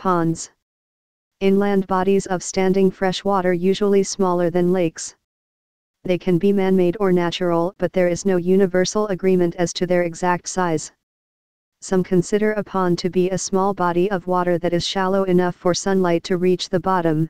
Ponds. Inland bodies of standing fresh water usually smaller than lakes. They can be man-made or natural but there is no universal agreement as to their exact size. Some consider a pond to be a small body of water that is shallow enough for sunlight to reach the bottom,